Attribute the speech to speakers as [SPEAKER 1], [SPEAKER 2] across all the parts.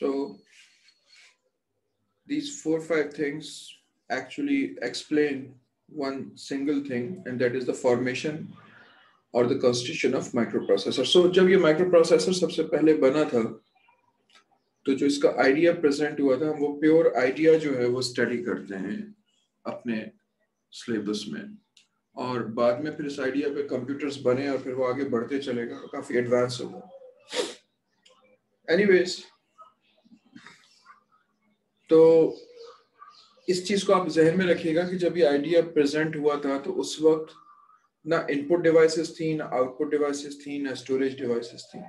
[SPEAKER 1] So these four or five things actually explain one single thing, and that is the formation or the constitution of microprocessor. So जब ये microprocessor सबसे पहले बना था तो जो इसका आइडिया प्रेजेंट हुआ था वो प्योर आइडिया जो है वो स्टडी करते हैं अपने सिलेबस में और बाद में फिर इस आइडिया पे कंप्यूटर्स बने और फिर वो आगे बढ़ते चलेगा काफ़ी एडवांस होगा एनीवेज तो इस चीज़ को आप जहन में रखिएगा कि जब ये आइडिया प्रेजेंट हुआ था तो उस वक्त ना इनपुट डिवाइसेस थी, ना आउटपुट डिवाइसेस थी, ना स्टोरेज डिवाइसेस थी।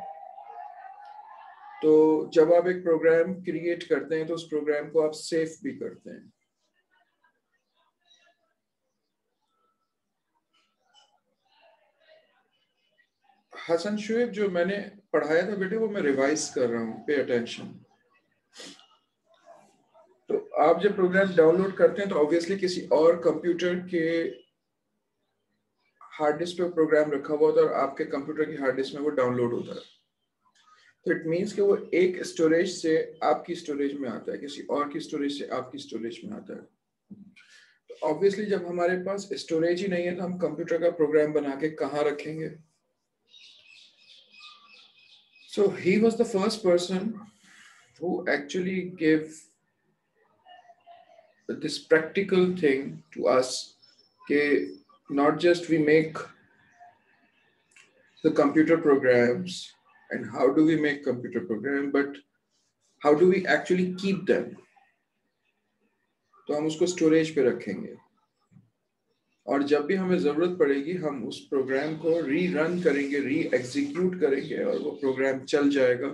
[SPEAKER 1] तो जब आप एक प्रोग्राम क्रिएट करते हैं तो उस प्रोग्राम को आप सेफ़ भी करते हैं। हसन शुएब, जो मैंने पढ़ाया था बेटे, वो मैं रिवाइज कर रहा हूँ पे अटेंशन तो आप जब प्रोग्राम डाउनलोड करते हैं तो ऑब्वियसली किसी और कंप्यूटर के हार्ड डिस्क पे प्रोग्राम रखा हुआ होता है और आपके कंप्यूटर की हार्ड डिस्क में वो डाउनलोड होता है। तो इट मीन्स कि वो एक स्टोरेज से आपकी स्टोरेज में आता है, किसी और की स्टोरेज से आपकी स्टोरेज में आता है। तो ऑब्वियसली जब हमारे पास स्टोरेज ही नहीं है तो हम कंप्यूटर का प्रोग्राम बना के कहाँ रखेंगे? So he was the first person who actually gave this practical thing to us. Okay, not just we make the computer programs and how do we make computer program, but how do we actually keep them? तो हम उसको storage पे रखेंगे और जब भी हमें ज़रूरत पड़ेगी हम उस प्रोग्राम को री रन करेंगे री एग्जीक्यूट करेंगे और वो प्रोग्राम चल जाएगा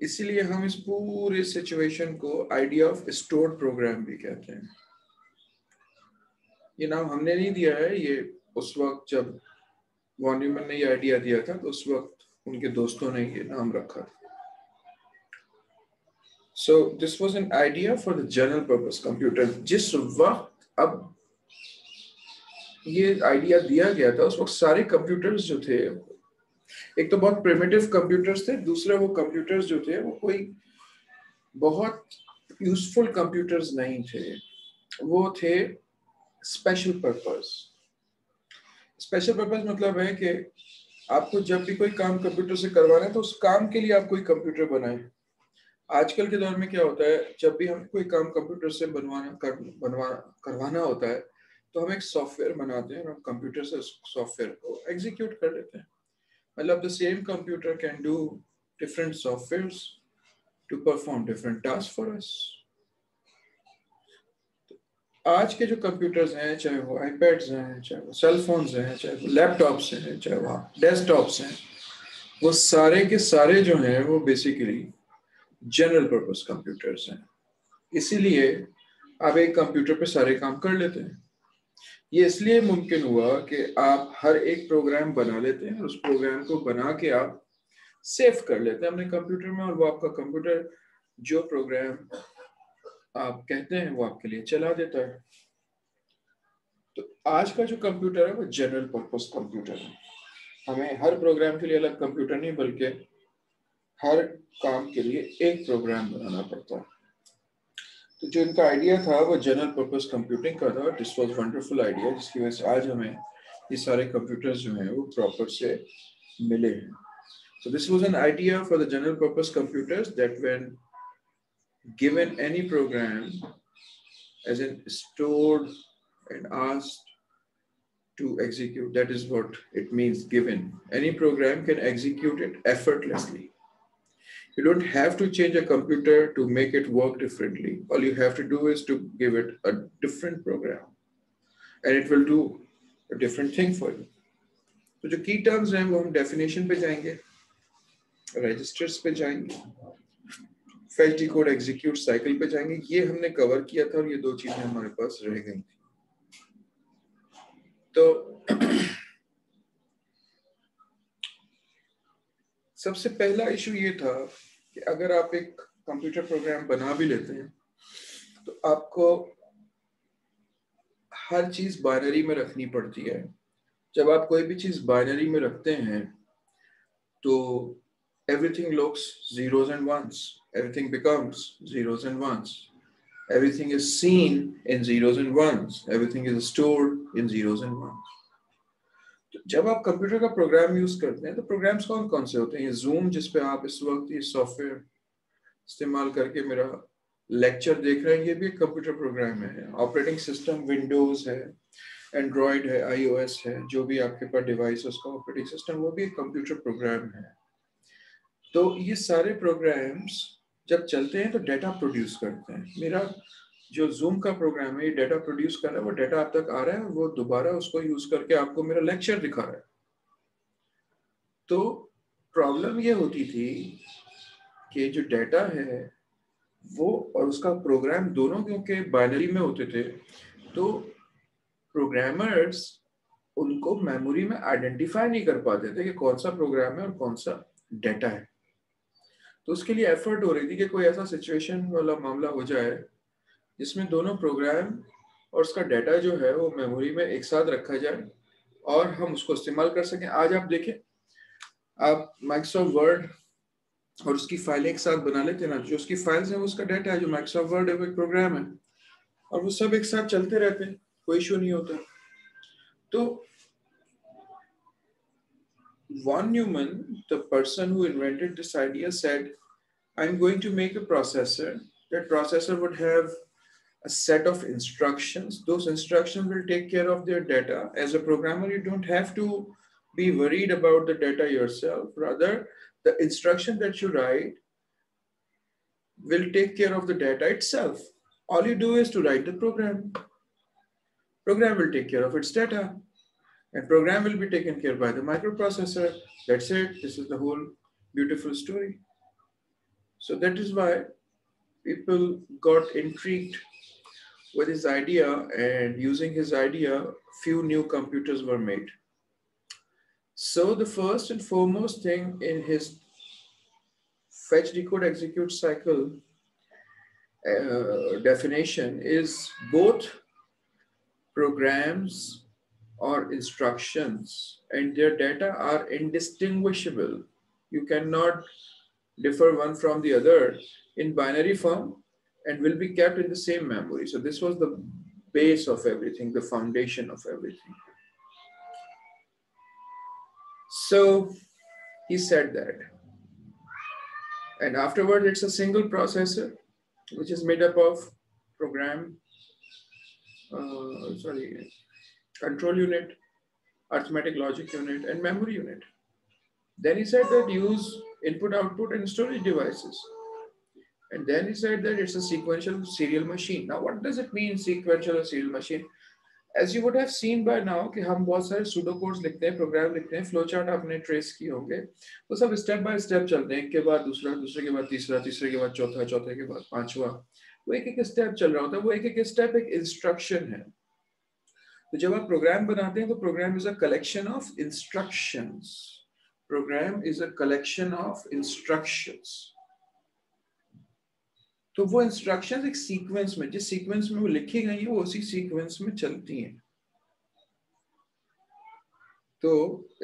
[SPEAKER 1] इसीलिए हम इस पूरे सिचुएशन को आइडिया ऑफ़ स्टोर्ड प्रोग्राम भी कहते हैं। ये नाम हमने नहीं दिया है, ये उस वक्त जब वॉन्यूमन ने ये आइडिया दिया था तो उस वक्त उनके दोस्तों ने ये नाम रखा था। So this was an idea for the general purpose computer जिस वक्त अब ये आइडिया दिया गया था, उस वक्त सारे कंप्यूटर्स जो थे एक तो बहुत प्रिमिटिव कंप्यूटर्स थे, दूसरे वो कंप्यूटर्स जो थे, वो कोई बहुत यूजफुल कंप्यूटर्स नहीं थे। वो थे स्पेशल पर्पस स्पेशल पर्पस मतलब है कि आपको जब भी कोई काम कंप्यूटर से करवाना है तो उस काम के लिए आप कोई कंप्यूटर बनाए। आजकल के दौर में क्या होता है, जब भी हम कोई काम कंप्यूटर से बनवाना, कर, बनवा, करवाना होता है तो हम एक सॉफ्टवेयर बनाते हैं और हम कंप्यूटर से सॉफ्टवेयर को एग्जीक्यूट कर लेते हैं। मतलब the same computer can do different software to perform different task for us आज के जो कंप्यूटर्स हैं, चाहे वो आईपैड्स हैं, चाहे वो सेल फोन्स हैं, चाहे वो लैपटॉप्स हैं, चाहे वो डेस्कटॉप्स हैं, वो सारे के सारे जो हैं, वो बेसिकली जनरल पर्पस कंप्यूटर्स हैं। इसीलिए आप एक कंप्यूटर पे सारे काम कर लेते हैं। ये इसलिए मुमकिन हुआ कि आप हर एक प्रोग्राम बना लेते हैं और उस प्रोग्राम को बना के आप सेव कर लेते हैं अपने कंप्यूटर में और वो आपका कंप्यूटर जो प्रोग्राम आप कहते हैं वो आपके लिए चला देता है। तो आज का जो कंप्यूटर है वो जनरल पर्पस कंप्यूटर है। हमें हर प्रोग्राम के लिए अलग कंप्यूटर नहीं, बल्कि हर काम के लिए एक प्रोग्राम बनाना पड़ता है। तो जो इनका आइडिया था वो जनरल पर्पस कंप्यूटिंग का था दिस वाज वंडरफुल आइडिया जिसकी वजह से आज हमें ये सारे कंप्यूटर्स जो हैं वो प्रॉपर से मिले हैं So this was an idea for the general purpose computers that when given any program as in stored and asked to execute, that is what it means given. Any program can execute it effortlessly. You don't have to change a computer to make it work differently. All you have to do is to give it a different program and it will do a different thing for you. तो जो की terms हैं वो हम definition पे जाएँगे registers पे जाएँगे फेल्टी कोड एग्जीक्यूट साइकिल पे जाएँगे ये हमने कवर किया था और ये दो चीज़ें हमारे पास रह गई थी तो सबसे पहला इशू ये था कि अगर आप एक कंप्यूटर प्रोग्राम बना भी लेते हैं तो आपको हर चीज़ बाइनरी में रखनी पड़ती है। जब आप कोई भी चीज़ बाइनरी में रखते हैं तो everything looks zeros and ones everything becomes zeros and ones everything is seen in zeros and ones everything is stored in zeros and ones जब आप कंप्यूटर का प्रोग्राम यूज़ करते हैं तो प्रोग्राम्स कौन कौन से होते हैं? ये जूम जिस पे आप इस वक्त ये सॉफ्टवेयर इस्तेमाल करके मेरा लेक्चर देख रहे हैं, ये भी एक कंप्यूटर प्रोग्राम है। ऑपरेटिंग सिस्टम विंडोज़ है, एंड्रॉयड है, आईओएस है, जो भी आपके पास डिवाइस है, उसका ऑपरेटिंग सिस्टम, वो भी एक कंप्यूटर प्रोग्राम है। तो ये सारे प्रोग्राम्स जब चलते हैं तो डेटा प्रोड्यूस करते हैं। मेरा जो जूम का प्रोग्राम है, ये डाटा प्रोड्यूस कर रहा है, वो डाटा आप तक आ रहा है, वो दोबारा उसको यूज़ करके आपको मेरा लेक्चर दिखा रहा है। तो प्रॉब्लम ये होती थी कि जो डाटा है, वो और उसका प्रोग्राम दोनों क्योंकि बाइनरी में होते थे तो प्रोग्रामर्स उनको मेमोरी में आइडेंटिफाई नहीं कर पाते थे कि कौन सा प्रोग्राम है और कौन सा डाटा है। तो उसके लिए एफर्ट हो रही थी कि कोई ऐसा सिचुएशन वाला मामला हो जाए जिसमें दोनों प्रोग्राम और उसका डाटा जो है वो मेमोरी में एक साथ रखा जाए और हम उसको इस्तेमाल कर सकें आज आप देखें आप माइक्रोसॉफ्ट वर्ड और उसकी फाइलें एक साथ बना लेते हैं ना जो उसकी फाइल्स हैं उसका डाटा है जो माइक्रोसॉफ्ट वर्ड है वो एक प्रोग्राम है और वो सब एक साथ चलते रहते हैं कोई इशू नहीं होता तो Von Neumann, the person who invented this idea, said, I'm going to make a processor. That processor would have a set of instructions. Those instructions will take care of their data. As a programmer, you don't have to be worried about the data yourself. Rather, the instruction that you write will take care of the data itself. All you do is to write the program. Program will take care of its data and program will be taken care by the microprocessor. That's it. This is the whole beautiful story. So that is why people got intrigued with his idea and using his idea, few new computers were made. So the first and foremost thing in his fetch, decode, execute cycle uh, definition is both programs or instructions and their data are indistinguishable. You cannot differ one from the other in binary form and will be kept in the same memory. So this was the base of everything, the foundation of everything. So he said that. And afterward, it's a single processor, which is made up of program, uh, sorry, control unit, arithmetic logic unit, and memory unit. Then he said that use input, output, and storage devices. And then he said that it's a sequential serial machine. Now, what does it mean, sequential serial machine? As you would have seen by now कि हम बहुत सारे pseudo codes लिखते हैं programme लिखते हैं chart आपने trace किए होंगे वो सब स्टेप बाय स्टेप चलते हैं। एक के बाद दूसरा दूसरे के बाद तीसरा तीसरे के बाद चौथा चौथे के बाद पांचवा। वो एक एक स्टेप चल रहा होता है वो एक एक स्टेप एक इंस्ट्रक्शन है। तो जब आप प्रोग्राम बनाते हैं तो program is a collection of instructions program is a collection of instructions तो वो इंस्ट्रक्शंस एक सीक्वेंस में, जिस सीक्वेंस में वो लिखी गई है, वो उसी सीक्वेंस में चलती हैं। तो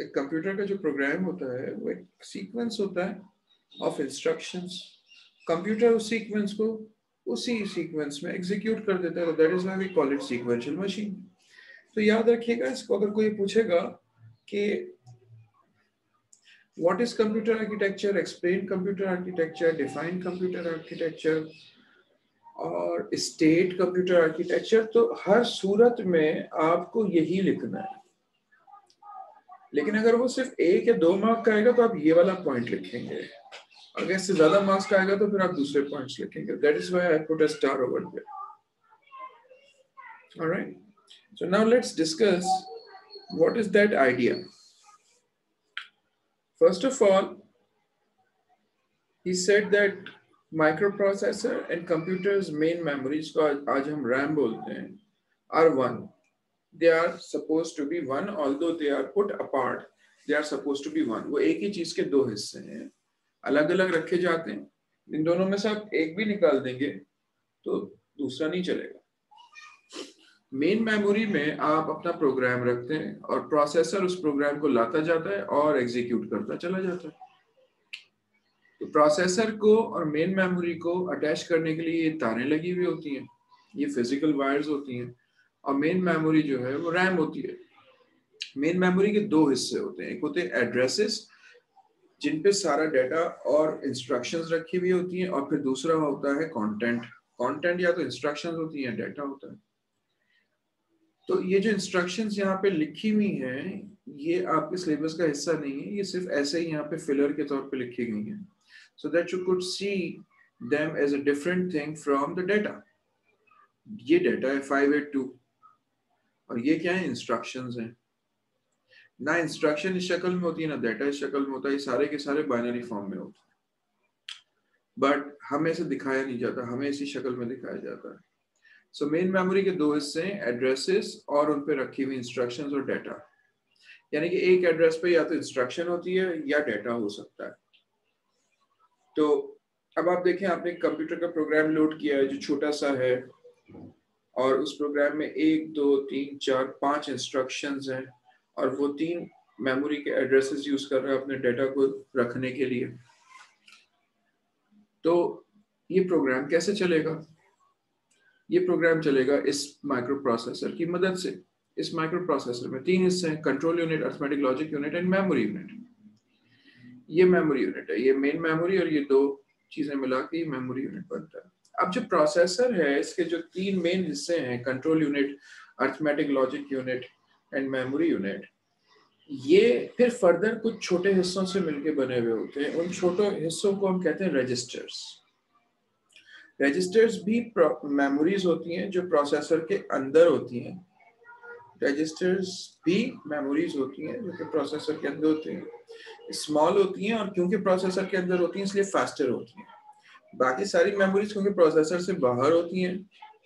[SPEAKER 1] एक कंप्यूटर का जो प्रोग्राम होता है, वो एक सीक्वेंस होता है ऑफ़ इंस्ट्रक्शंस कंप्यूटर उस सीक्वेंस को उसी सीक्वेंस में एग्जीक्यूट कर देता है that is why we call it sequential machine तो याद रखिएगा, इसको अगर कोई पूछेगा कि what is computer architecture? Explain computer architecture, define computer architecture, और स्टेट कंप्यूटर आर्किटेक्चर तो हर सूरत में आपको यही लिखना है। लेकिन अगर वो सिर्फ़ एक या दो मार्क का आएगा तो आप ये वाला पॉइंट लिखेंगे। अगर इससे ज़्यादा मार्क्स का आएगा तो फिर आप दूसरे पॉइंट्स लिखेंगे। That is why I put a star over there alright So now let's discuss what is that idea. First of all, he said that microprocessor and computer's main memories को आज हम RAM बोलते हैं are one. They are supposed to be one, although they are put apart. They are supposed to be one. वो एक ही चीज़ के दो हिस्से हैं अलग अलग रखे जाते हैं इन दोनों में से आप एक भी निकाल देंगे तो दूसरा नहीं चलेगा मेन मेमोरी में आप अपना प्रोग्राम रखते हैं और प्रोसेसर उस प्रोग्राम को लाता जाता है और एग्जीक्यूट करता चला जाता है। तो प्रोसेसर को और मेन मेमोरी को अटैच करने के लिए ये तारें लगी हुई होती हैं, ये फ़िज़िकल वायर्स होती हैं और मेन मेमोरी जो है वो रैम होती है। मेन मेमोरी के दो हिस्से होते हैं, एक होते हैं एड्रेसेस जिन पे सारा डाटा और इंस्ट्रक्शंस रखी हुई होती हैं और फिर दूसरा होता है कंटेंट कंटेंट या तो इंस्ट्रक्शंस होती हैं डाटा होता है। तो ये जो इंस्ट्रक्शंस यहाँ पे लिखी हुई हैं, ये आपके सिलेबस का हिस्सा नहीं है, ये सिर्फ़ ऐसे ही यहाँ पे फिलर के तौर पे लिखी गई हैं। So that you could see them as a different thing from the data. ये डेटा है 582 और ये क्या है? इंस्ट्रक्शंस हैं। ना इंस्ट्रक्शन इस शक्ल में होती है, ना डेटा इस शक्ल में होता है सारे के सारे बाइनरी फॉर्म में होते हैं। बट हमें ऐसे दिखाया नहीं जाता, हमें इसी शक्ल में दिखाया जाता है। सो मेन मेमोरी के दो हिस्से हैं एड्रेसेस और उन पे रखी हुई इंस्ट्रक्शंस और डेटा यानी कि एक एड्रेस पे या तो इंस्ट्रक्शन होती है या डेटा हो सकता है। तो अब आप देखें, आपने कंप्यूटर का प्रोग्राम लोड किया है जो छोटा सा है और उस प्रोग्राम में एक, दो, तीन, चार, पाँच इंस्ट्रक्शंस हैं और वो तीन मेमोरी के एड्रेसेस यूज़ कर रहा है अपने डाटा को रखने के लिए। तो ये प्रोग्राम कैसे चलेगा? ये प्रोग्राम चलेगा इस माइक्रो प्रोसेसर की मदद से। इस माइक्रो प्रोसेसर में तीन हिस्से हैं control unit arithmetic logic unit and memory unit ये मेमोरी यूनिट है, ये मेन मेमोरी और ये दो चीज़ें मिला के मेमोरी यूनिट बनता है। अब जो प्रोसेसर है, इसके जो तीन मेन हिस्से हैं control unit arithmetic logic unit and memory unit ये फिर फर्दर कुछ छोटे हिस्सों से मिलके बने हुए होते हैं। उन छोटे हिस्सों को हम कहते हैं रजिस्टर्स रजिस्टर्स भी मेमोरीज होती हैं जो प्रोसेसर के अंदर होती हैं। रजिस्टर्स भी मेमोरीज होती हैं जो कि प्रोसेसर के अंदर होती हैं। स्मॉल होती हैं और क्योंकि प्रोसेसर के अंदर होती हैं, इसलिए फास्टर होती हैं। बाकी सारी मेमोरीज क्योंकि प्रोसेसर से बाहर होती हैं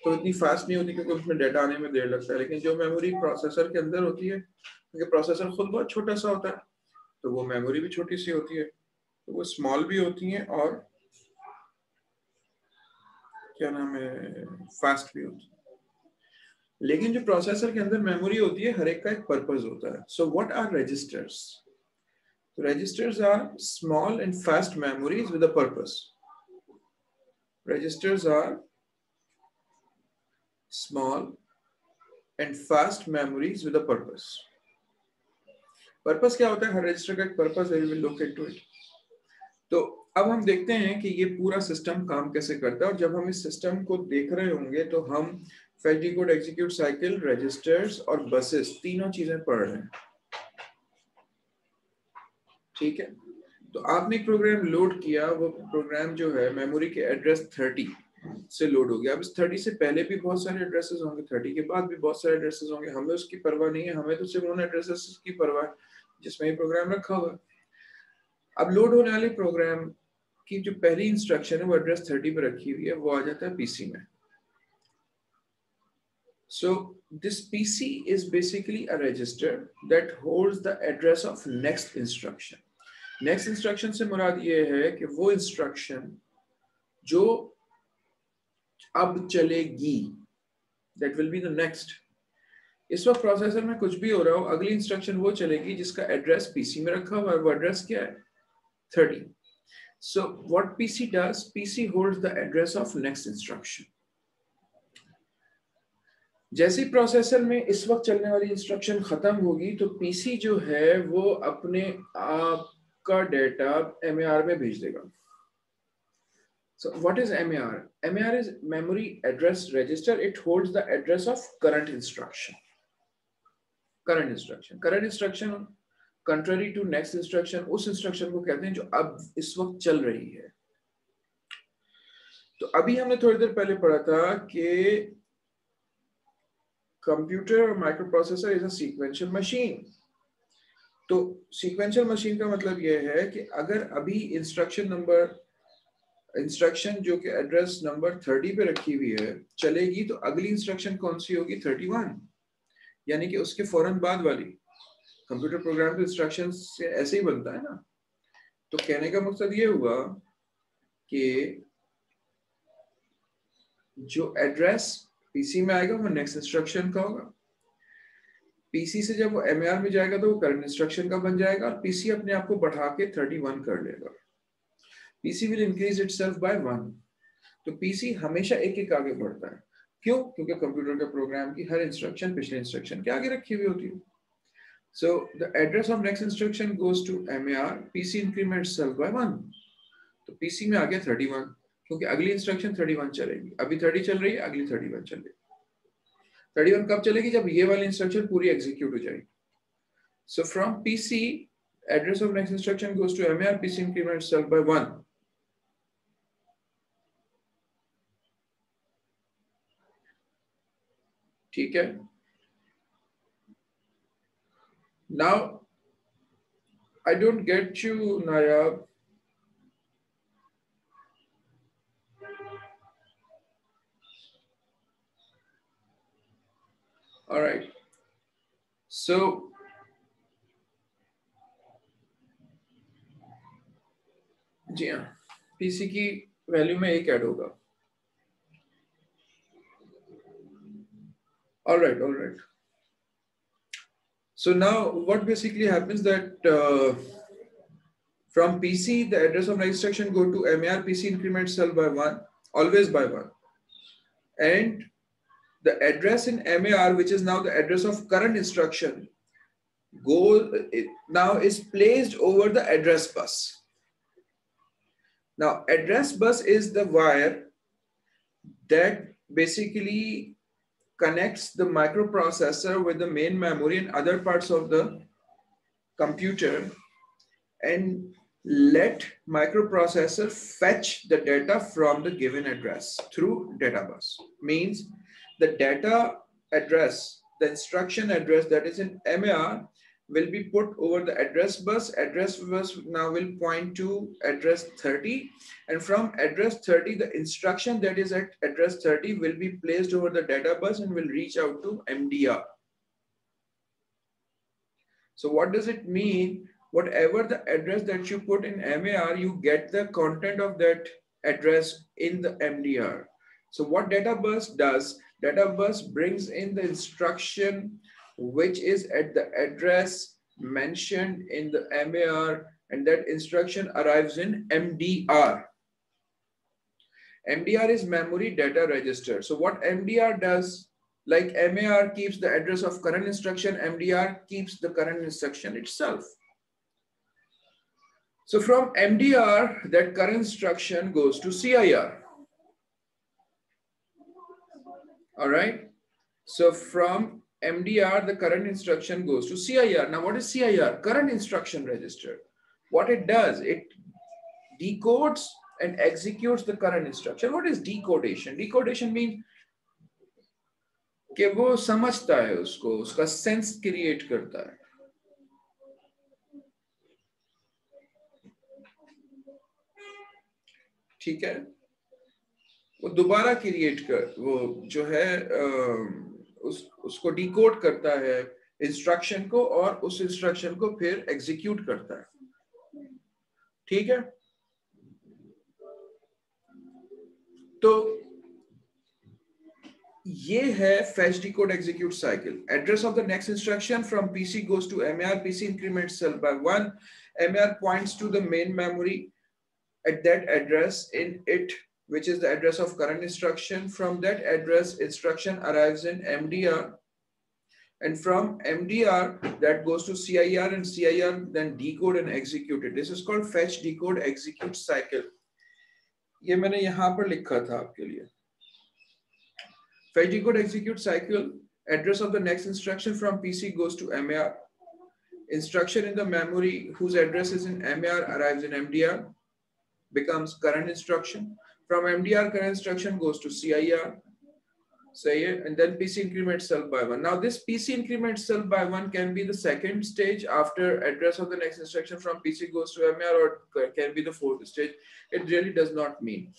[SPEAKER 1] तो इतनी फास्ट नहीं होती क्योंकि उसमें डेटा आने में देर लगता है। लेकिन जो मेमोरी प्रोसेसर के अंदर होती है, क्योंकि प्रोसेसर खुद बहुत छोटा सा होता है तो वो मेमोरी भी छोटी सी होती है। तो वो स्मॉल भी होती हैं और क्या नाम है फास्ट भी होता है। लेकिन जो प्रोसेसर के अंदर मेमोरी होती है, हर एक का एक पर्पज होता है। So what are registers registers are small and fast memories with a purpose registers are small and fast memories with a purpose. Purpose क्या होता है? हर रजिस्टर का एक पर्पस है तो अब हम देखते हैं कि ये पूरा सिस्टम काम कैसे करता है और जब हम इस सिस्टम को देख रहे होंगे तो हम fetch decode execute cycle registers और बसेस तीनों चीज़ें पढ़ रहे हैं। ठीक है? तो आपने एक प्रोग्राम लोड किया, वो प्रोग्राम जो है मेमोरी के एड्रेस 30 से लोड हो गया। अब इस 30 से पहले भी बहुत सारे एड्रेसेस होंगे 30 के बाद भी बहुत सारे एड्रेसेस होंगे। हमें उसकी परवाह नहीं है, हमें तो सिर्फ़ उन एड्रेसेस की परवाह जिसमें ये प्रोग्राम रखा हुआ अब लोड होने वाले प्रोग्राम की जो पहली इंस्ट्रक्शन है, वो एड्रेस 30 पे रखी हुई है, वो आ जाता है पीसी में। So, this PC is basically a register that holds the address of next instruction. Next instruction से मुराद ये है कि वो इंस्ट्रक्शन जो अब चलेगी that will be the next इस वक्त प्रोसेसर में कुछ भी हो रहा हो, अगली इंस्ट्रक्शन वो चलेगी जिसका एड्रेस पीसी में रखा हुआ है, वो एड्रेस क्या है? Thirty So what PC does, PC holds the address of next instruction. जैसे प्रोसेसर में इस वक्त चलने वाली इंस्ट्रक्शन खत्म होगी तो पीसी जो है वो अपने आपका डेटा एम में भेज देगा। So what is M R M is memory address register it holds the address of current instruction current instruction current instruction contrary to next instruction, उस instruction को कहते हैं जो अब इस वक्त चल रही है। तो अभी हमने थोड़ी देर पहले पढ़ा था कि कंप्यूटर और microprocessor is a sequential machine तो सीक्वेंशियल मशीन का मतलब यह है कि अगर अभी इंस्ट्रक्शन नंबर इंस्ट्रक्शन जो कि एड्रेस नंबर थर्टी पे रखी हुई है, चलेगी तो अगली इंस्ट्रक्शन कौन सी होगी? थर्टी वन यानी कि उसके फ़ौरन बाद वाली। कंप्यूटर प्रोग्राम के इंस्ट्रक्शन से ऐसे ही बनता है ना। तो कहने का मकसद ये हुआ कि जो एड्रेस पीसी में आएगा, वो नेक्स्ट इंस्ट्रक्शन का होगा। पीसी से जब वो एमआर में जाएगा तो वो करंट इंस्ट्रक्शन का बन जाएगा और पीसी अपने आप को बढ़ा के थर्टी वन कर लेगा। PC will increase itself by one. तो PC हमेशा एक एक आगे बढ़ता है। क्यों? क्योंकि कंप्यूटर के प्रोग्राम की हर इंस्ट्रक्शन पिछले इंस्ट्रक्शन के आगे रखी हुई होती है। So the address of next instruction goes to MAR PC increments itself by one तो PC में आ गया 31 क्योंकि अगली इंस्ट्रक्शन 31 चलेगी अभी 30 चल रही है अगली 31 चल रही है 31 कब चलेगी जब ये वाली इंस्ट्रक्शन पूरी एग्जीक्यूट हो जाएगी so from PC address of next instruction goes to MAR PC increments itself by one ठीक है now I don't get you Nayab all right so जी हाँ पीसी की वैल्यू में एक ऐड होगा All right, all right. So now what basically happens that uh, from PC, the address of next instruction go to MAR PC increment cell by one, always by one. And the address in MAR, which is now the address of current instruction, go now is placed over the address bus. Now address bus is the wire that basically connects the microprocessor with the main memory and other parts of the computer and let microprocessor fetch the data from the given address through data bus. Means the data address the instruction address that is in MAR will be put over the address bus. Address bus now will point to address 30. And from address 30, the instruction that is at address 30 will be placed over the data bus and will reach out to MDR. So what does it mean? Whatever the address that you put in MAR, you get the content of that address in the MDR. So what data bus does, data bus brings in the instruction which is at the address mentioned in the MAR and that instruction arrives in MDR. MDR is memory data register. So what MDR does, like MAR keeps the address of current instruction, MDR keeps the current instruction itself. So from MDR, that current instruction goes to CIR. All right. So from MDR, the current instruction goes to CIR. Now, what is CIR? Current instruction register. What it does, it decodes and executes the current instruction. What is decodation? Decodation means कि वो समझता है उसको उसका sense create करता है ठीक है वो दोबारा क्रिएट कर वो जो है आ, उस, उसको डिकोड करता है इंस्ट्रक्शन को और उस इंस्ट्रक्शन को फिर एग्जीक्यूट करता है। ठीक है? तो ये है fetch decode execute cycle address of the next instruction from PC goes to M MR PC increment cell by one MR points to the main memory at that address in it which is the address of current instruction. From that address, instruction arrives in MDR. And from MDR, that goes to CIR and CIR then decode and execute it. This is called fetch, decode, execute cycle. ये मैंने यहाँ पर लिखा था आपके लिए. Fetch, decode, execute cycle. Address of the next instruction from PC goes to MAR. Instruction in the memory whose address is in MAR arrives in MDR, becomes current instruction. From MDR, current instruction goes to CIR, say it, and then PC increment cell by one. Now this PC increment cell by one can be the second stage after address of the next instruction from PC goes to MR or can be the fourth stage. It really does not mean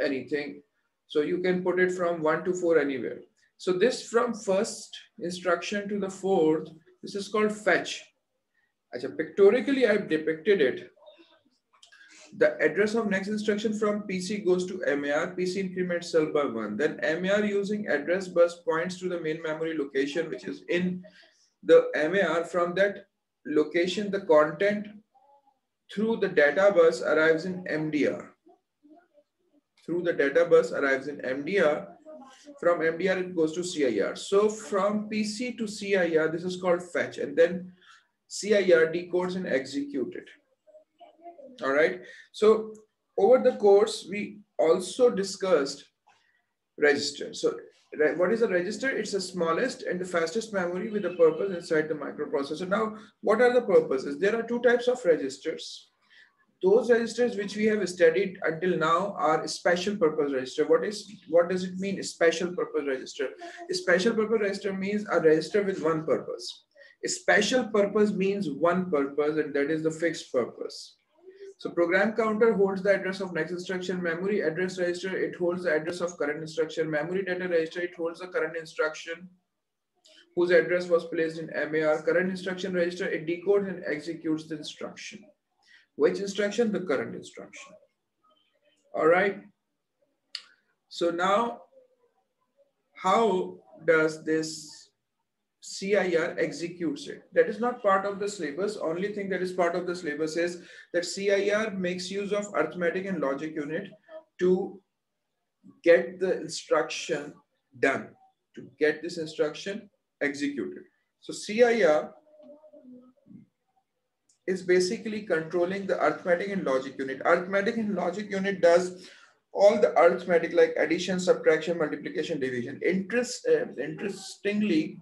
[SPEAKER 1] anything. So you can put it from one to four anywhere. So this from first instruction to the fourth, this is called fetch. Achha, pictorially I've depicted it the address of next instruction from PC goes to MAR, PC increments cell by one. Then MAR using address bus points to the main memory location, which is in the MAR. From that location, the content through the data bus arrives in MDR. Through the data bus arrives in MDR. From MDR, it goes to CIR. So from PC to CIR, this is called fetch. And then CIR decodes and executes it. All right. So over the course, we also discussed register. So what is a register? It's the smallest and the fastest memory with a purpose inside the microprocessor. Now, what are the purposes? There are two types of registers. Those registers which we have studied until now are special purpose register. What is what does it mean? Special purpose register. A special purpose register means a register with one purpose. A special purpose means one purpose, and that is the fixed purpose. So program counter holds the address of next instruction memory address register. It holds the address of current instruction memory data register. It holds the current instruction whose address was placed in MAR current instruction register. It decodes and executes the instruction. Which instruction? The current instruction. All right. So now, how does this CIR executes it. That is not part of the syllabus. Only thing that is part of the syllabus is that CIR makes use of arithmetic and logic unit to get the instruction done, to get this instruction executed. So CIR is basically controlling the arithmetic and logic unit. Arithmetic and logic unit does all the arithmetic like addition, subtraction, multiplication, division. Interest, uh, interestingly,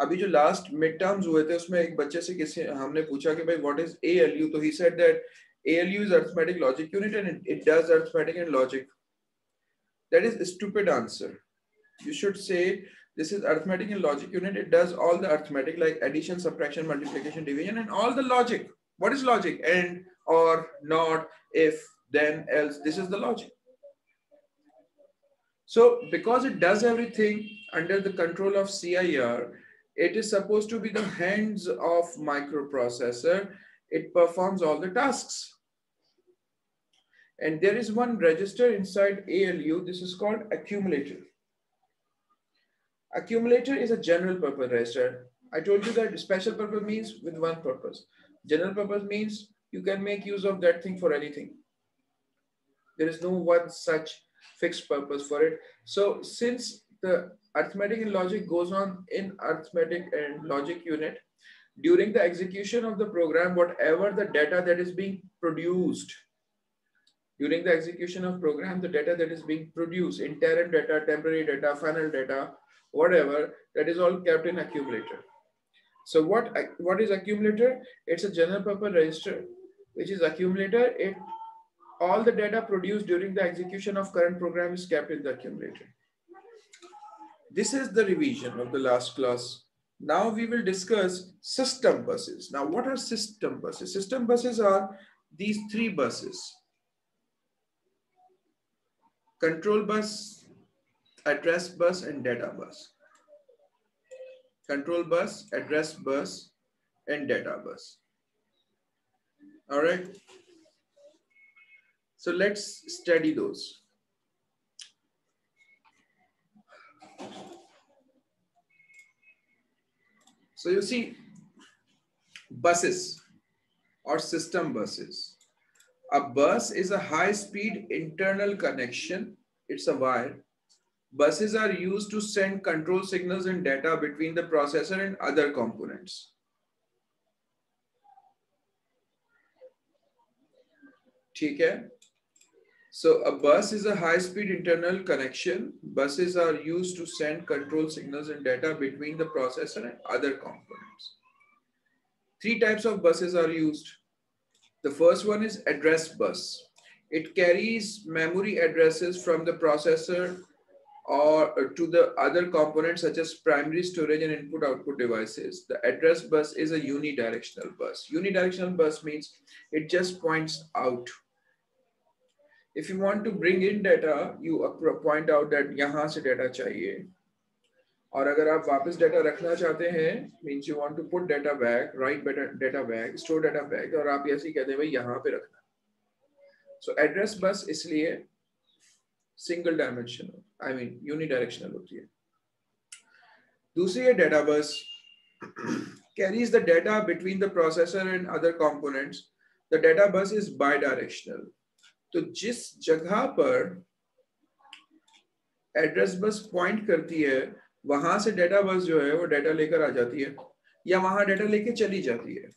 [SPEAKER 1] अभी जो last mid terms हुए थे उसमें एक बच्चे से किसी हमने पूछा कि भाई व्हाट इज एएलयू तो he said that ALU is arithmetic logic unit and it, it does arithmetic and logic. That is a stupid answer. You should say this is arithmetic and logic unit. It does all the arithmetic like addition, subtraction, multiplication, division, and all the logic. What is logic? And, or, not, if, then, else. This is the logic. So because it does everything under the control of CIR, it is supposed to be the hands of microprocessor. It performs all the tasks. And there is one register inside ALU. This is called accumulator. Accumulator is a general purpose register. I told you that special purpose means with one purpose. General purpose means you can make use of that thing for anything. There is no one such fixed purpose for it. So since the arithmetic and logic goes on in arithmetic and logic unit. During the execution of the program, whatever the data that is being produced, during the execution of program, the data that is being produced, interim data, temporary data, final data, whatever, that is all kept in accumulator. So what, what is accumulator? It's a general purpose register, which is accumulator. It all the data produced during the execution of current program is kept in the accumulator. This is the revision of the last class. Now we will discuss system buses. Now what are system buses? System buses are these three buses. Control bus, address bus and data bus. Control bus, address bus and data bus. All right. So let's study those. So you see buses or system buses. A bus is a high speed internal connection. It's a wire. Buses are used to send control signals and data between the processor and other components. ठीक so a bus is a high-speed internal connection. Buses are used to send control signals and data between the processor and other components. Three types of buses are used. The first one is address bus. It carries memory addresses from the processor or to the other components such as primary storage and input output devices. The address bus is a unidirectional bus. Unidirectional bus means it just points out if you want to bring in data, you point out that यहाँ से data चाहिए और अगर आप वापस data रखना चाहते हैं means you want to put data back, write better data back, store data back और आप ऐसे ही कहते हैं भाई यहाँ पे रखना so address bus इसलिए single dimensional I mean unidirectional होती है दूसरी है data bus carries the data between the processor and other components the data bus is by directional तो जिस जगह पर एड्रेस बस पॉइंट करती है, वहाँ से डेटा बस जो है, वो डेटा लेकर आ जाती है, या वहाँ डेटा लेके चली जाती है।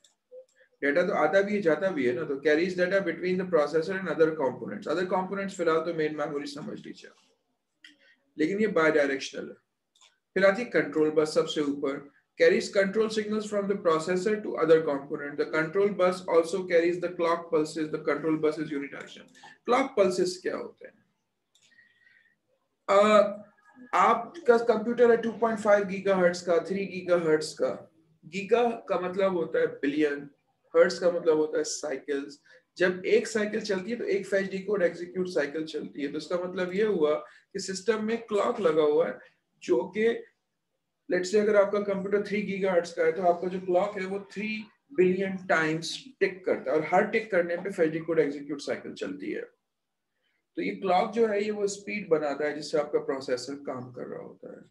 [SPEAKER 1] डेटा तो आता भी है, जाता भी है ना तो carries data between the processor and other components other components फ़िलहाल तो मेन मेमोरी समझ लीजिए लेकिन ये बाय डायरेक्शनल है। फिर आती है कंट्रोल बस सबसे ऊपर carries control signals from the processor to other component. The control bus also carries the clock pulses. The control bus is unidirectional. Clock pulses क्या होते हैं? Uh, आपका कंप्यूटर है 2.5 गीगाहर्ट्ज का 3 गीगाहर्ट्ज का गीगा का मतलब होता है बिलियन हर्ट्ज का मतलब होता है साइकिल्स जब एक साइकिल चलती है तो एक फैच डिकोड एग्जीक्यूट साइकिल चलती है तो इसका मतलब ये हुआ कि सिस्टम में क्लॉक लगा हुआ है जो कि लेट्स से अगर आपका कंप्यूटर थ्री गीगाहर्ट्ज का है तो आपका जो क्लॉक है वो थ्री बिलियन टाइम्स टिक करता है और हर टिक करने पे फैच डिकोड एग्जीक्यूट साइकिल चलती है। तो ये क्लॉक जो है, ये वो स्पीड बनाता है जिससे आपका प्रोसेसर काम कर रहा होता है।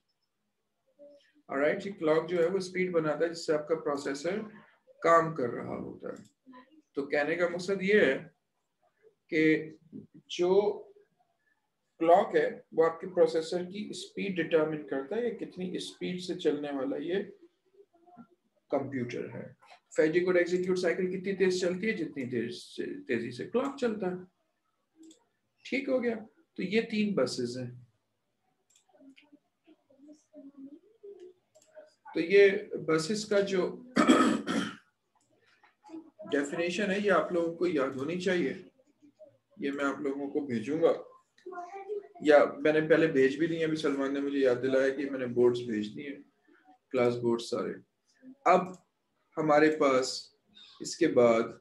[SPEAKER 1] ऑलराइट ये क्लॉक जो है वो स्पीड बनाता है जिससे आपका प्रोसेसर काम कर रहा होता है। तो कहने का मकसद ये है कि जो क्लॉक है, वो आपके प्रोसेसर की स्पीड डिटरमिन करता है कितनी स्पीड से चलने वाला ये कंप्यूटर है। फैजी कोड एग्जीक्यूट साइकिल कितनी तेज चलती है, जितनी तेज तेज़ी से क्लॉक चलता है। ठीक हो गया तो ये तीन बसेस हैं। तो ये बसेस का जो डेफिनेशन है, ये आप लोगों को याद होनी चाहिए। ये मैं आप लोगों को भेजूँगा। या मैंने पहले भेज भी दी अभी सलमान ने मुझे याद दिलाया कि मैंने बोर्ड्स भेज दिए क्लास बोर्ड सारे। अब हमारे पास, इसके बाद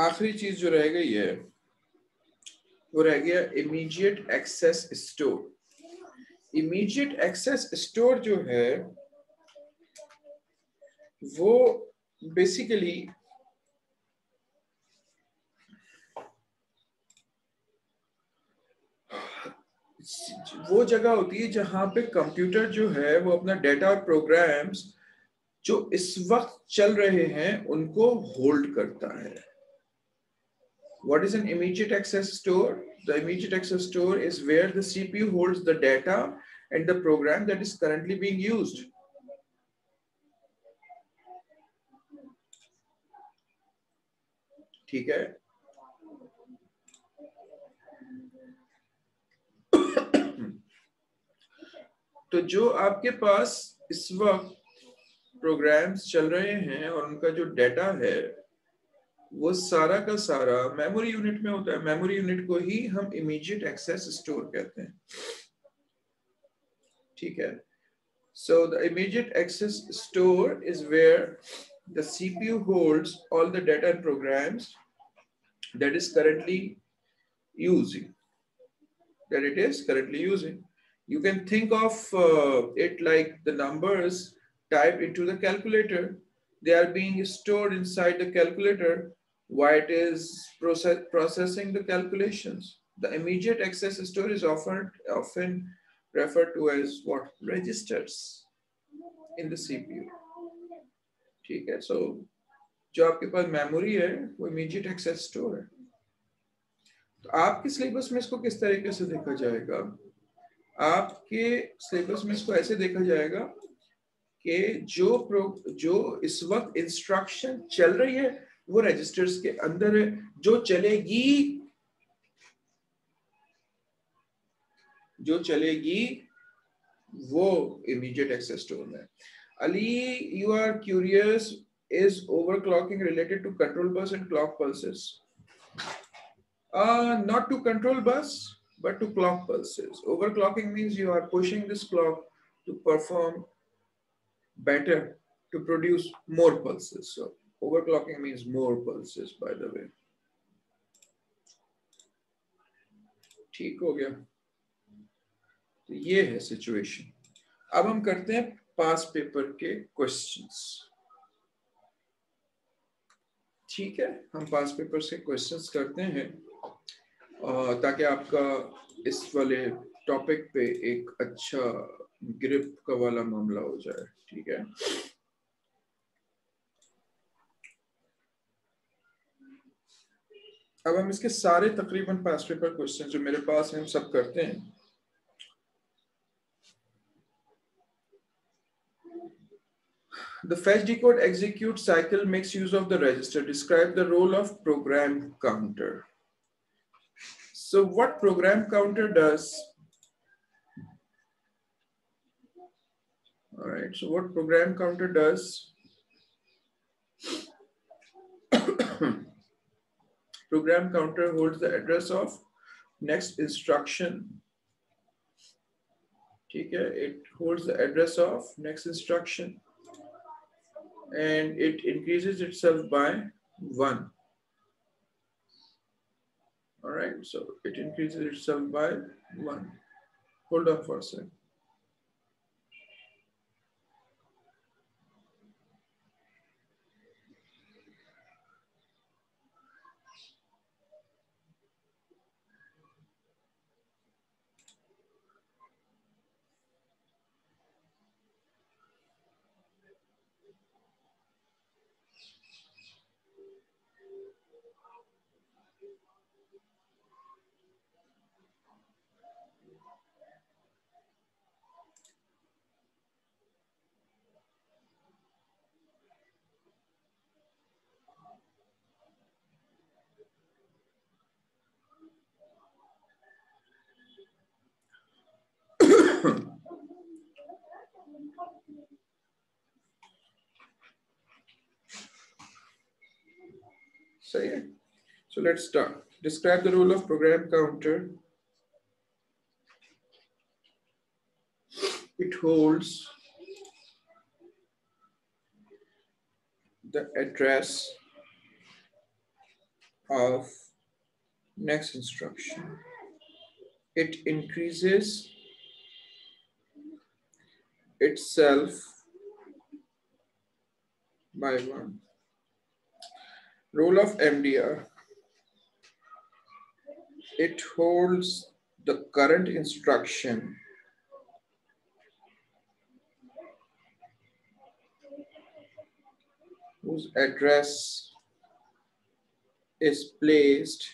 [SPEAKER 1] आखिरी चीज़ जो रह गई है, वो रह गया immediate access store immediate access store जो है, वो बेसिकली वो जगह होती है जहाँ पे कंप्यूटर जो है, वो अपना डेटा और प्रोग्राम्स जो इस वक्त चल रहे हैं, उनको होल्ड करता है। What is an immediate access store? The immediate access store is where the CPU holds the data and the program that is currently being used. ठीक है तो जो आपके पास इस वक्त प्रोग्राम्स चल रहे हैं और उनका जो डेटा है वो सारा का सारा मेमोरी यूनिट में होता है मेमोरी यूनिट को ही हम इमीडिएट एक्सेस स्टोर कहते हैं ठीक है so the immediate access store is where the cpu holds all the data and programs that is currently using that it is currently using you can think of uh, it like the numbers typed into the calculator they are being stored inside the calculator Why it is process, processing the calculations. The immediate access store is often, often referred to as what? Registers in the CPU. ठीक है so जो आपके पास memory है वो immediate access store है तो आपके syllabus में इसको किस तरीके से देखा जाएगा आपके सिलेबस में इसको ऐसे देखा जाएगा कि जो प्रो जो इस वक्त इंस्ट्रक्शन चल रही है वो रजिस्टर्स के अंदर जो चलेगी जो चलेगी, वो इमीडिएट एक्सेस स्टोर में Ali you are curious is overclocking related to control bus and clock pulses not to control bus but to clock pulses overclocking means you are pushing this clock to perform better to produce more pulses so Overclocking means more pulses, by the way. ठीक हो गया। तो ये है situation अब हम करते हैं पास पेपर के क्वेश्चंस ठीक है? हम पास पेपर से क्वेश्चंस करते हैं ताकि आपका इस वाले टॉपिक पे एक अच्छा ग्रिप का वाला मामला हो जाए। ठीक है? अब हम इसके सारे तकरीबन पास पेपर क्वेश्चन जो मेरे पास हैं हम सब करते हैं The fetch decode execute cycle makes use of the register. Describe the role of program counter. So what program counter does? All right, so what program counter does program counter holds the address of next instruction. Okay, it holds the address of next instruction and it increases itself by one. All right, so it increases itself by one. Hold on for a second. So yeah, so let's start. Describe the role of program counter. It holds the address of next instruction. It increases itself by one. Role of MDR. It holds the current instruction whose address is placed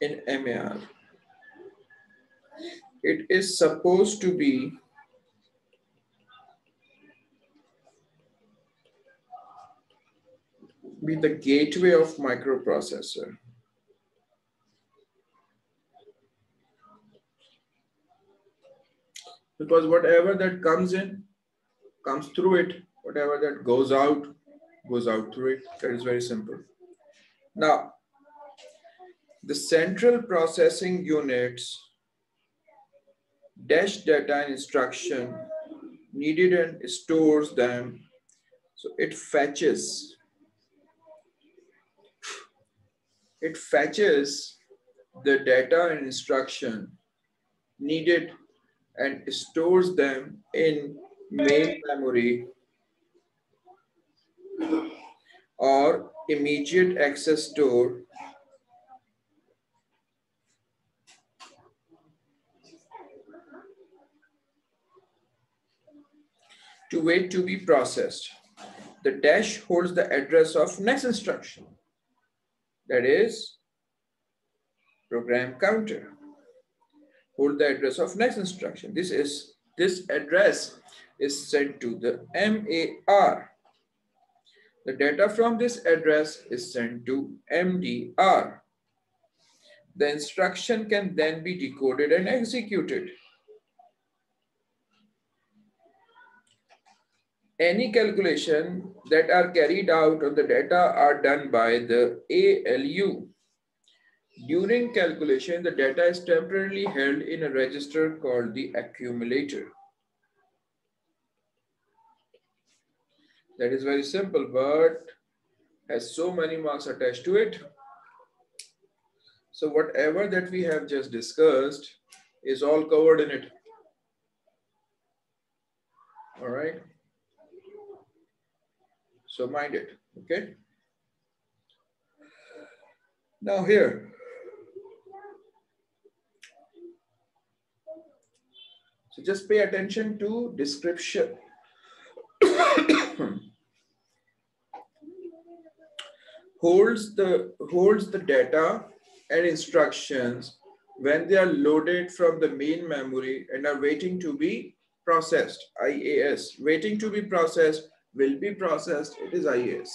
[SPEAKER 1] in MAR. It is supposed to be be the gateway of microprocessor. Because whatever that comes in, comes through it, whatever that goes out, goes out through it. That is very simple. Now, the central processing units dash data and instruction needed and stores them. So it fetches it fetches the data and instruction needed and stores them in main memory or immediate access store to wait to be processed. The dash holds the address of next instruction that is program counter. Hold the address of next instruction. This is this address is sent to the MAR. The data from this address is sent to MDR. The instruction can then be decoded and executed. Any calculation that are carried out on the data are done by the ALU. During calculation, the data is temporarily held in a register called the accumulator. That is very simple, but has so many marks attached to it. So whatever that we have just discussed is all covered in it. All right. So mind it, okay? Now here, so just pay attention to description. holds the holds the data and instructions when they are loaded from the main memory and are waiting to be processed IAS waiting to be processed will be processed it is IAS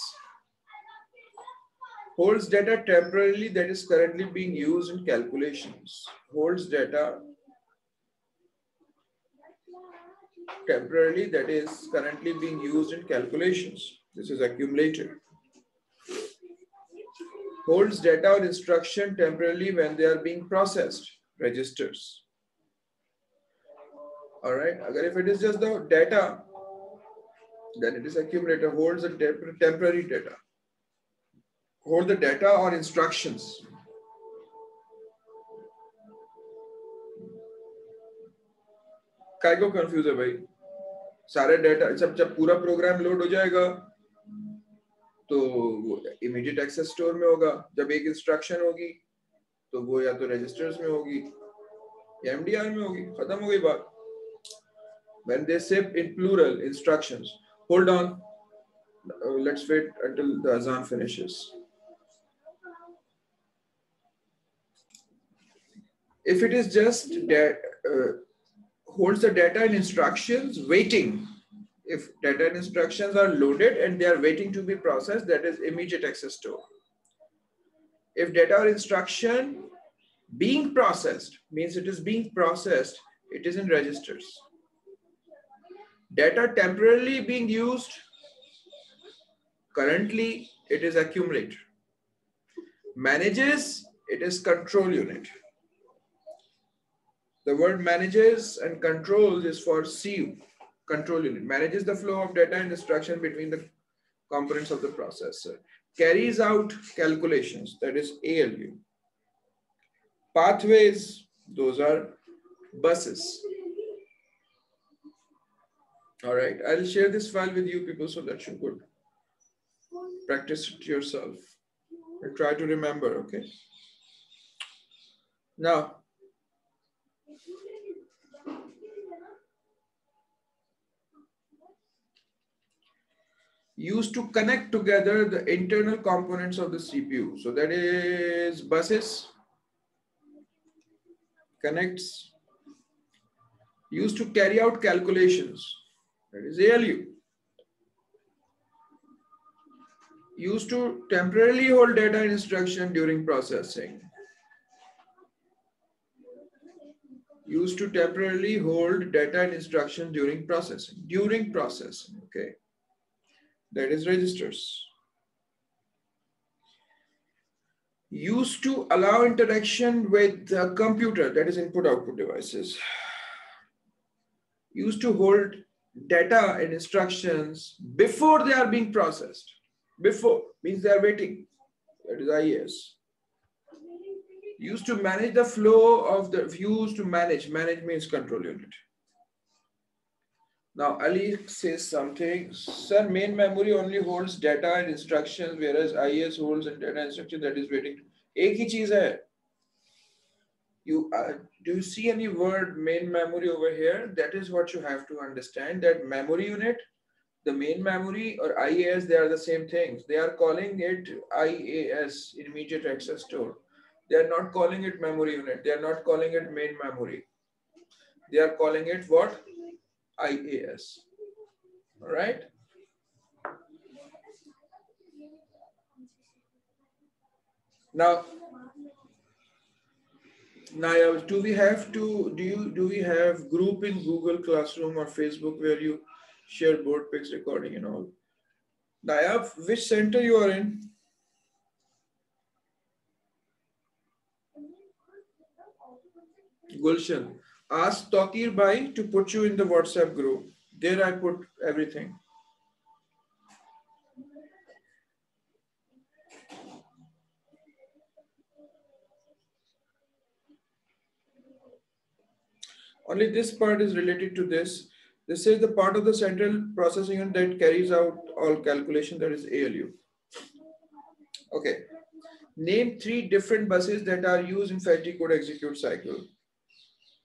[SPEAKER 1] holds data temporarily that is currently being used in calculations. Holds data temporarily that is currently being used in calculations. This is accumulator. Holds data or instruction temporarily when they are being processed, registers. All right, if it is just the data, then it is accumulator, holds the temp temporary data. Hold the data or instructions. काय को confuse है भाई सारे data जब जब पूरा program load हो जाएगा तो इमीडिएट एक्सेस स्टोर में होगा जब एक इंस्ट्रक्शन होगी तो वो या तो रजिस्टर्स में होगी या एमडीआर में होगी खत्म हो गई बात when they say in plural instructions hold on uh, let's wait until the azan finishes if it is just that uh, holds the data and instructions waiting if data and instructions are loaded and they are waiting to be processed, that is immediate access store. If data or instruction being processed means it is being processed, it is in registers. Data temporarily being used, currently it is accumulator. Manages, it is control unit. The word manages and controls is for CU control unit, manages the flow of data and instruction between the components of the processor, carries out calculations, that is ALU. Pathways, those are buses. All right, I'll share this file with you people so that you could practice it yourself and try to remember, okay? Now, used to connect together the internal components of the CPU. So that is buses, connects, used to carry out calculations. That is ALU. Used to temporarily hold data and instruction during processing. Used to temporarily hold data and instruction during processing. During processing, okay that is registers. Used to allow interaction with the computer, that is input output devices. Used to hold data and instructions before they are being processed. Before means they are waiting. That is IAS. Used to manage the flow of the views to manage. Manage means control unit. Now Ali says something. Sir, main memory only holds data and instructions, whereas IAS holds data and instruction that is waiting. एक ही चीज you uh, do you see any word main memory over here? That is what you have to understand. That memory unit, the main memory or IAS, they are the same things. They are calling it IAS, immediate access store. They are not calling it memory unit. They are not calling it main memory. They are calling it what? IAS. All right. Now, now, do we have to, do you, do we have group in Google Classroom or Facebook where you share board pics recording and all? Nayab, which center you are in? Gulshan ask Tokir Bhai to put you in the WhatsApp group. There I put everything. Only this part is related to this. This is the part of the central processing unit that carries out all calculation that is ALU. Okay. Name three different buses that are used in fetch decode execute cycle.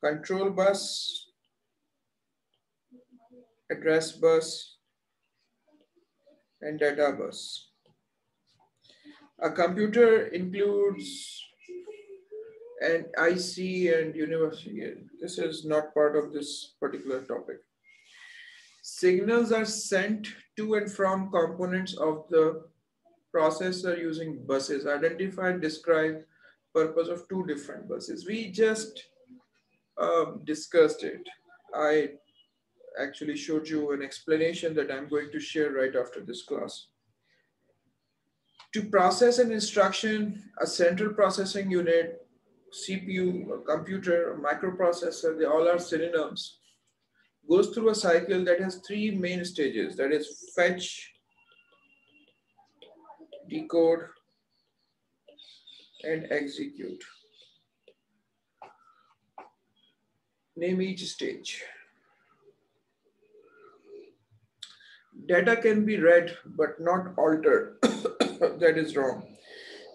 [SPEAKER 1] Control bus, address bus, and data bus. A computer includes an IC and university. This is not part of this particular topic. Signals are sent to and from components of the processor using buses. Identify and describe purpose of two different buses. We just uh, discussed it. I actually showed you an explanation that I'm going to share right after this class. To process an instruction, a central processing unit, CPU, computer, microprocessor, they all are synonyms, goes through a cycle that has three main stages. That is fetch, decode, and execute. Name each stage. Data can be read but not altered. that is wrong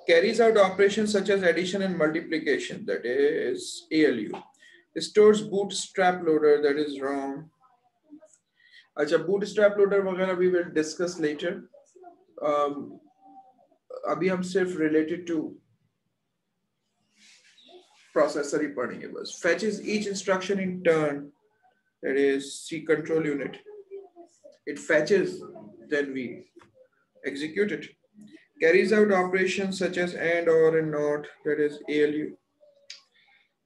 [SPEAKER 1] Carries out operations such as addition and multiplication. That is ALU. Stores bootstrap loader. That is wrong. Acha, bootstrap loader वगैरह we will discuss later. Um, अभी हम सिर्फ related to processor ही पढ़ेंगे बस. Fetches each instruction in turn. That is C control unit it fetches, then we execute it. Carries out operations such as AND, OR, and NOT, that is ALU.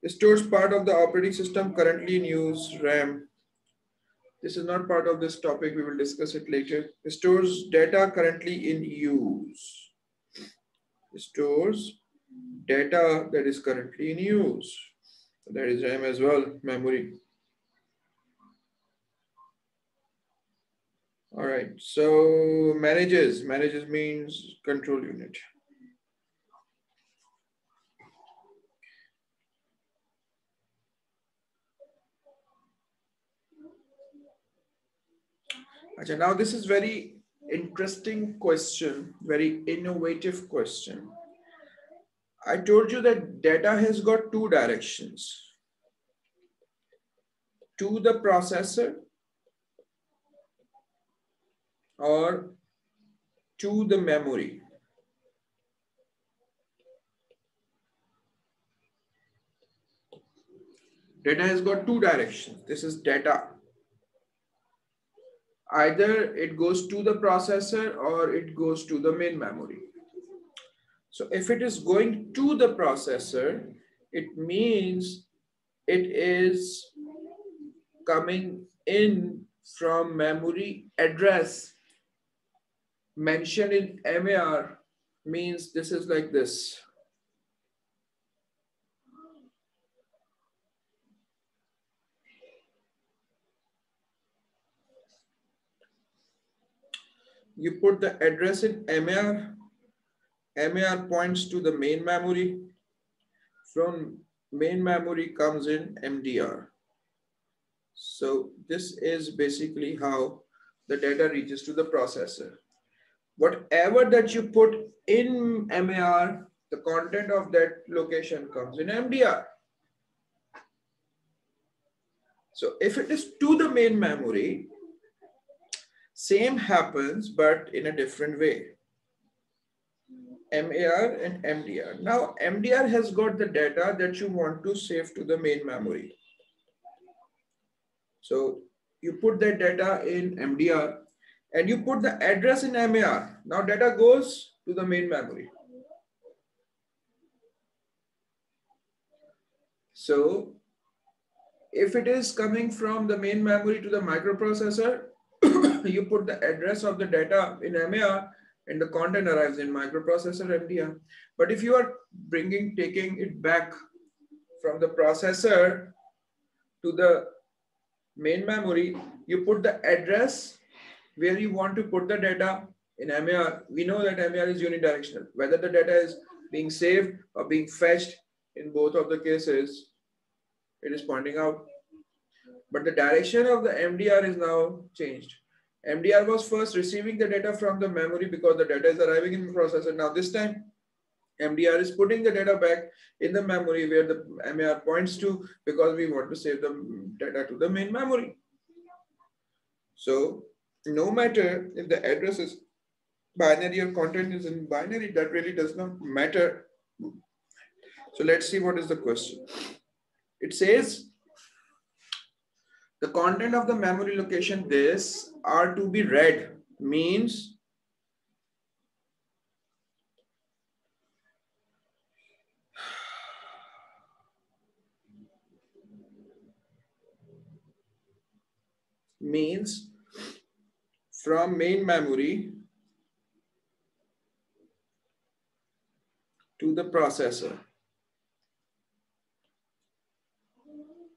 [SPEAKER 1] Stores part of the operating system currently in use, RAM. This is not part of this topic, we will discuss it later. Stores data currently in use. Stores data that is currently in use. That is RAM as well, memory. All right, so manages, manages means control unit. Okay, now this is very interesting question, very innovative question. I told you that data has got two directions. To the processor or to the memory. Data has got two directions. This is data. Either it goes to the processor or it goes to the main memory. So if it is going to the processor, it means it is coming in from memory address mentioned in MAR means this is like this. You put the address in MAR. MAR points to the main memory. From main memory comes in MDR. So this is basically how the data reaches to the processor whatever that you put in MAR, the content of that location comes in MDR. So if it is to the main memory, same happens, but in a different way. MAR and MDR. Now, MDR has got the data that you want to save to the main memory. So you put that data in MDR and you put the address in MAR. Now data goes to the main memory. So if it is coming from the main memory to the microprocessor, you put the address of the data in MAR and the content arrives in microprocessor MDR. But if you are bringing, taking it back from the processor to the main memory, you put the address where you want to put the data in MAR, we know that MAR is unidirectional. Whether the data is being saved or being fetched in both of the cases, it is pointing out. But the direction of the MDR is now changed. MDR was first receiving the data from the memory because the data is arriving in the processor. Now this time, MDR is putting the data back in the memory where the MAR points to because we want to save the data to the main memory. So no matter if the address is binary or content is in binary, that really does not matter. So let's see what is the question. It says the content of the memory location this are to be read means means from main memory to the processor.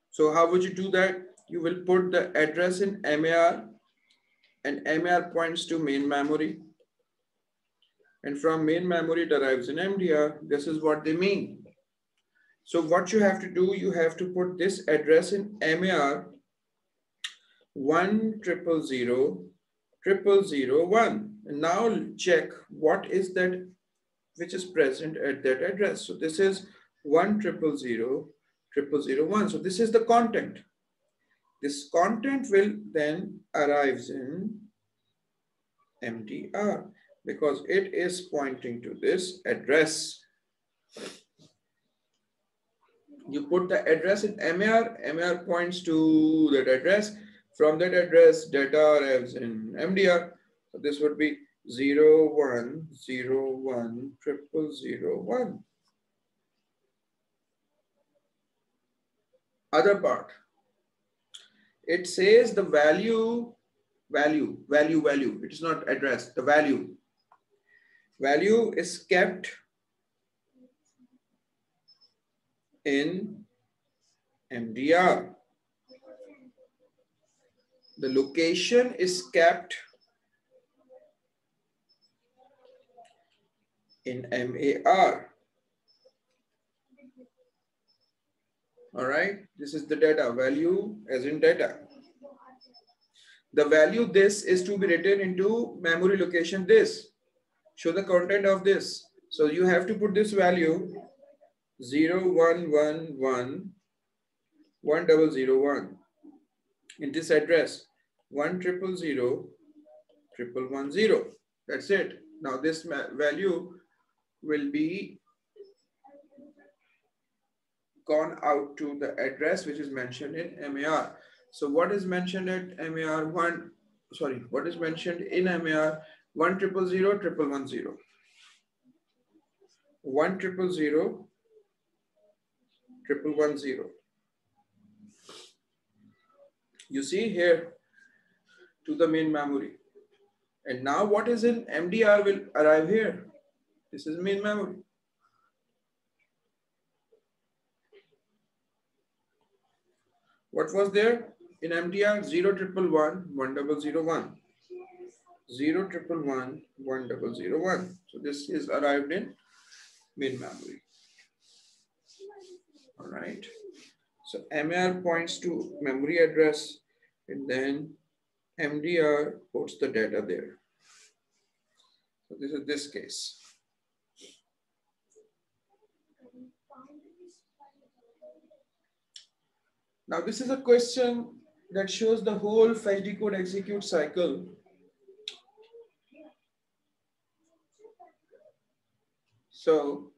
[SPEAKER 1] So how would you do that? You will put the address in MAR and MAR points to main memory. And from main memory derives in MDR. This is what they mean. So what you have to do, you have to put this address in MAR one triple zero triple zero one. And now check what is that which is present at that address. So this is one triple zero triple zero one. So this is the content. This content will then arrives in MDR because it is pointing to this address. You put the address in MAR, MAR points to that address from that address, data arrives in MDR. So this would be 0, 1, 0, 1, triple 0, 1. Other part. It says the value, value, value, value. It is not address, the value. Value is kept in MDR the location is kept in MAR. All right, this is the data value as in data. The value this is to be written into memory location this. Show the content of this. So you have to put this value 0, 1, 1, 1, 1, double zero, 1 in this address one triple zero triple one zero. That's it. Now this value will be gone out to the address which is mentioned in MAR. So what is mentioned at MAR one? Sorry, what is mentioned in MAR one triple zero triple one zero. One triple zero triple one zero. You see here to the main memory. And now what is in MDR will arrive here. This is main memory. What was there in MDR? 0 triple one, one double zero one. 0 triple one, one double zero one. So this is arrived in main memory. All right. So MAR points to memory address and then MDR puts the data there. So this is this case. Now this is a question that shows the whole fetch decode execute cycle. So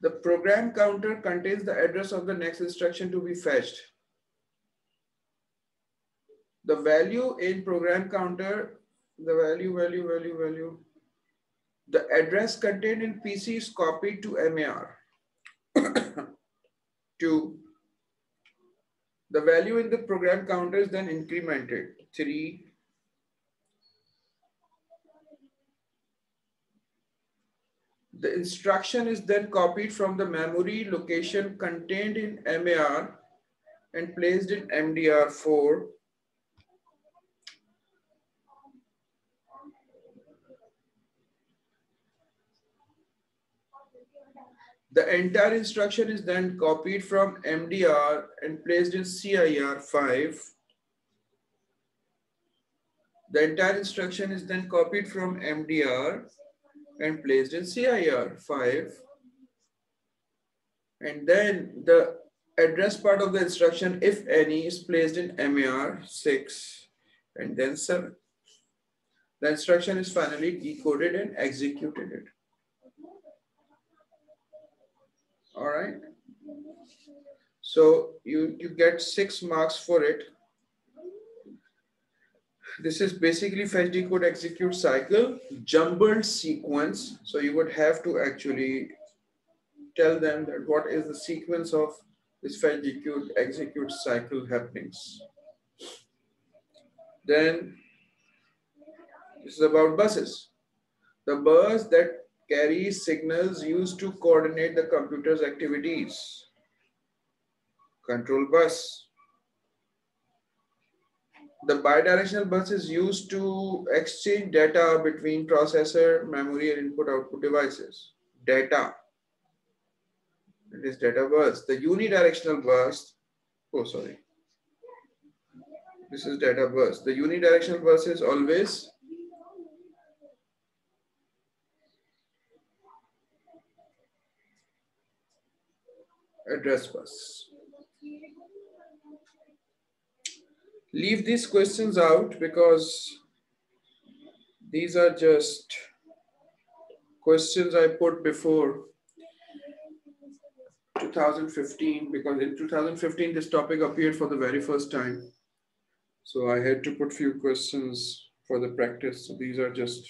[SPEAKER 1] the program counter contains the address of the next instruction to be fetched the value in program counter, the value, value, value, value, the address contained in PC is copied to MAR. Two, the value in the program counter is then incremented. Three, the instruction is then copied from the memory location contained in MAR and placed in MDR4 The entire instruction is then copied from MDR and placed in CIR5. The entire instruction is then copied from MDR and placed in CIR 5. And then the address part of the instruction, if any, is placed in MAR 6 and then 7. The instruction is finally decoded and executed it. All right. So you, you get six marks for it. This is basically fetch decode execute cycle, jumbled sequence. So you would have to actually tell them that what is the sequence of this fetch decode execute cycle happenings. Then this is about buses. The bus that carries signals used to coordinate the computer's activities. Control bus. The bidirectional bus is used to exchange data between processor, memory, and input-output devices. Data. It is data bus. The unidirectional bus, oh sorry. This is data bus. The unidirectional bus is always address bus. Leave these questions out because these are just questions I put before 2015 because in 2015 this topic appeared for the very first time. So I had to put few questions for the practice. So these are just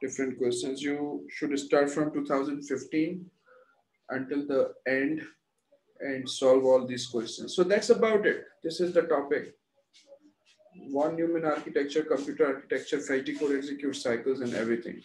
[SPEAKER 1] different questions. You should start from 2015 until the end and solve all these questions. So that's about it. This is the topic. Von Neumann architecture, computer architecture, fetch decode execute cycles and everything.